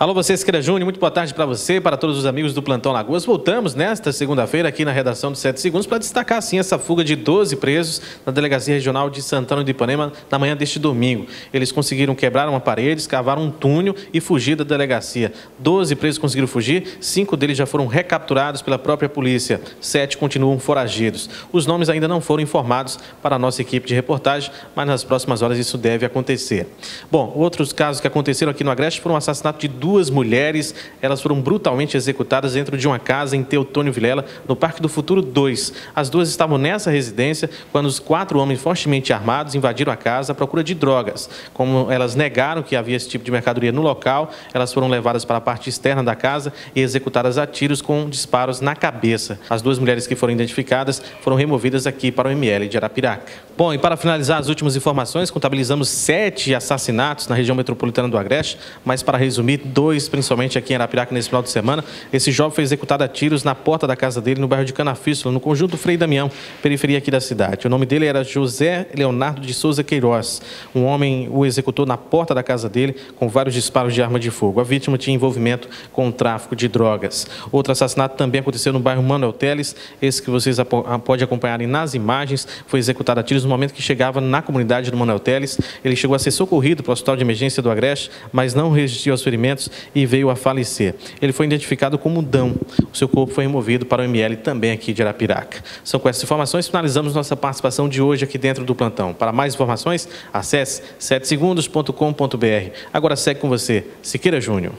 Alô, você, Siqueira Júnior, muito boa tarde para você, para todos os amigos do Plantão Lagoas. Voltamos nesta segunda-feira aqui na redação do 7 Segundos para destacar, assim, essa fuga de 12 presos na Delegacia Regional de Santana de Ipanema na manhã deste domingo. Eles conseguiram quebrar uma parede, escavar um túnel e fugir da delegacia. 12 presos conseguiram fugir, cinco deles já foram recapturados pela própria polícia, sete continuam foragidos. Os nomes ainda não foram informados para a nossa equipe de reportagem, mas nas próximas horas isso deve acontecer. Bom, outros casos que aconteceram aqui no Agreste foram o assassinato de duas duas mulheres, elas foram brutalmente executadas dentro de uma casa em Teotônio Vilela, no Parque do Futuro 2. As duas estavam nessa residência quando os quatro homens fortemente armados invadiram a casa à procura de drogas. Como elas negaram que havia esse tipo de mercadoria no local, elas foram levadas para a parte externa da casa e executadas a tiros com disparos na cabeça. As duas mulheres que foram identificadas foram removidas aqui para o ML de Arapiraca. Bom, e para finalizar as últimas informações, contabilizamos sete assassinatos na região metropolitana do Agreste, mas para resumir, dois, principalmente aqui em Arapiraca, nesse final de semana. Esse jovem foi executado a tiros na porta da casa dele, no bairro de Canafístula, no conjunto Frei Damião, periferia aqui da cidade. O nome dele era José Leonardo de Souza Queiroz. Um homem o executou na porta da casa dele, com vários disparos de arma de fogo. A vítima tinha envolvimento com o tráfico de drogas. Outro assassinato também aconteceu no bairro Manuel Teles, esse que vocês podem acompanharem nas imagens. Foi executado a tiros momento que chegava na comunidade do Manuel Teles. Ele chegou a ser socorrido para o Hospital de Emergência do Agreste, mas não resistiu aos ferimentos e veio a falecer. Ele foi identificado como Dão. O seu corpo foi removido para o ML também aqui de Arapiraca. São com essas informações finalizamos nossa participação de hoje aqui dentro do plantão. Para mais informações, acesse 7segundos.com.br. Agora segue com você, Siqueira Júnior.